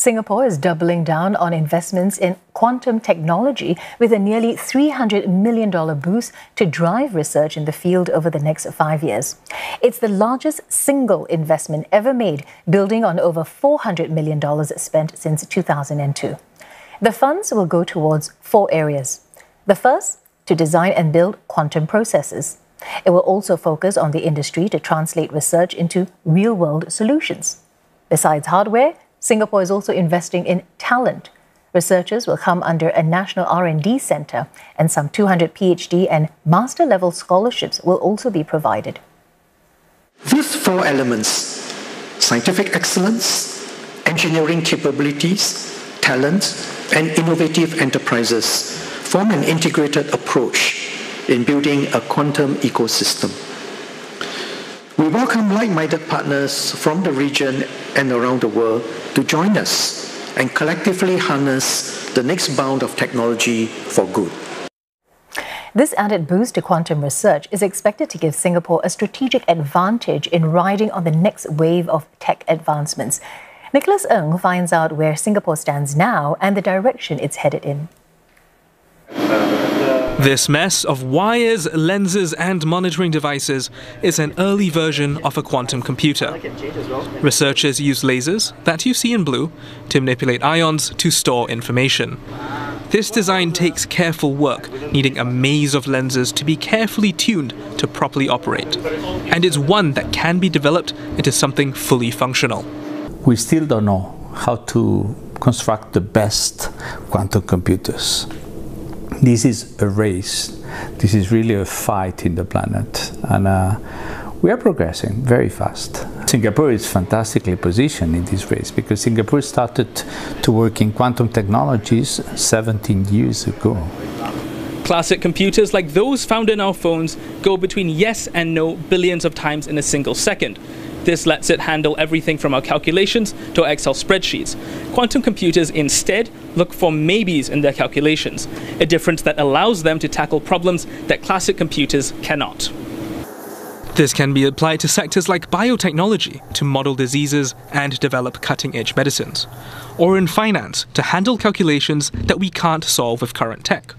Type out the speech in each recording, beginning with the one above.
Singapore is doubling down on investments in quantum technology with a nearly $300 million boost to drive research in the field over the next five years. It's the largest single investment ever made, building on over $400 million spent since 2002. The funds will go towards four areas. The first, to design and build quantum processors. It will also focus on the industry to translate research into real world solutions. Besides hardware, Singapore is also investing in talent. Researchers will come under a national R&D center and some 200 PhD and master level scholarships will also be provided. These four elements, scientific excellence, engineering capabilities, talent, and innovative enterprises form an integrated approach in building a quantum ecosystem. We welcome like-minded partners from the region and around the world to join us and collectively harness the next bound of technology for good. This added boost to quantum research is expected to give Singapore a strategic advantage in riding on the next wave of tech advancements. Nicolas Ng finds out where Singapore stands now and the direction it's headed in. This mess of wires, lenses, and monitoring devices is an early version of a quantum computer. Researchers use lasers, that you see in blue, to manipulate ions to store information. This design takes careful work, needing a maze of lenses to be carefully tuned to properly operate. And it's one that can be developed into something fully functional. We still don't know how to construct the best quantum computers this is a race. This is really a fight in the planet. And uh, we are progressing very fast. Singapore is fantastically positioned in this race because Singapore started to work in quantum technologies 17 years ago. Classic computers like those found in our phones go between yes and no billions of times in a single second. This lets it handle everything from our calculations to our Excel spreadsheets. Quantum computers instead look for maybes in their calculations, a difference that allows them to tackle problems that classic computers cannot. This can be applied to sectors like biotechnology to model diseases and develop cutting edge medicines, or in finance to handle calculations that we can't solve with current tech.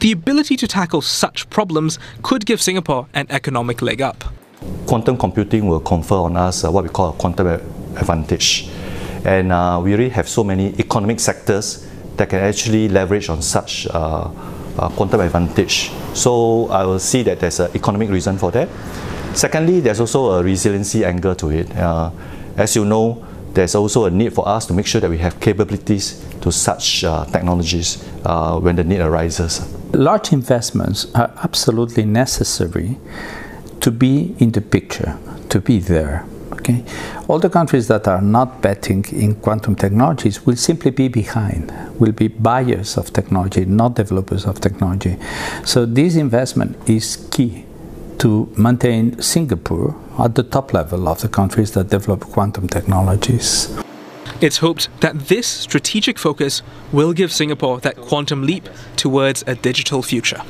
The ability to tackle such problems could give Singapore an economic leg up quantum computing will confer on us uh, what we call a quantum advantage. And uh, we already have so many economic sectors that can actually leverage on such uh, uh quantum advantage. So I will see that there's an economic reason for that. Secondly, there's also a resiliency angle to it. Uh, as you know, there's also a need for us to make sure that we have capabilities to such uh, technologies uh, when the need arises. Large investments are absolutely necessary to be in the picture, to be there. Okay? All the countries that are not betting in quantum technologies will simply be behind, will be buyers of technology, not developers of technology. So this investment is key to maintain Singapore at the top level of the countries that develop quantum technologies. It's hoped that this strategic focus will give Singapore that quantum leap towards a digital future.